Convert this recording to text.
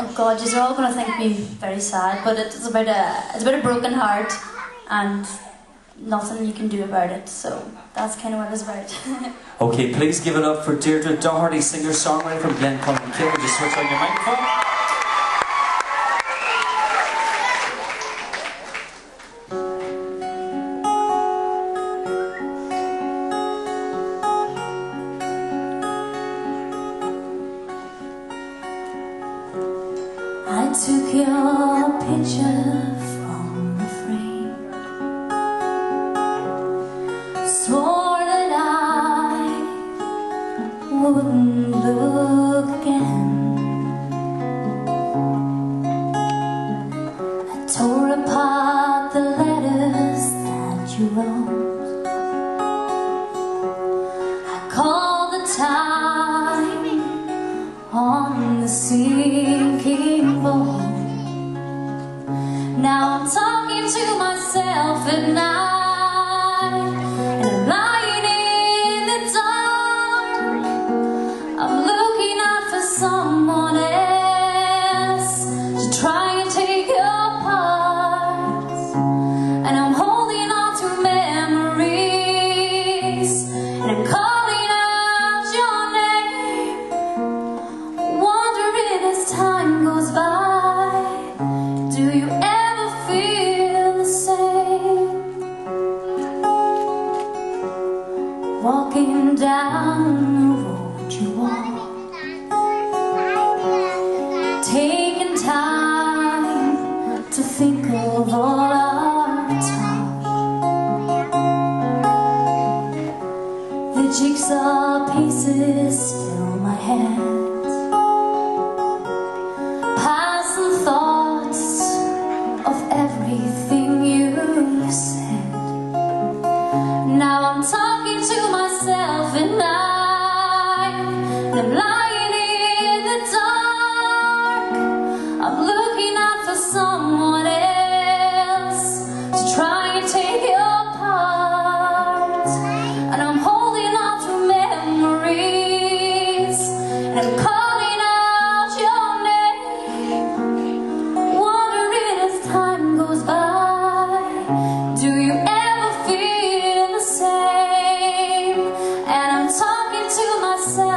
Oh God, you're all gonna think me very sad, but it's about a uh, it's about a broken heart and nothing you can do about it. So that's kind of what it's about. okay, please give it up for Deirdre Doherty, singer-songwriter from Glencullen Just switch on your microphone. Took your picture from the frame. Swore that I wouldn't sinking boat Now I'm talking to myself and night Do you ever feel the same? Walking down the road you walk Taking time to think of all our talk The jigsaw pieces myself at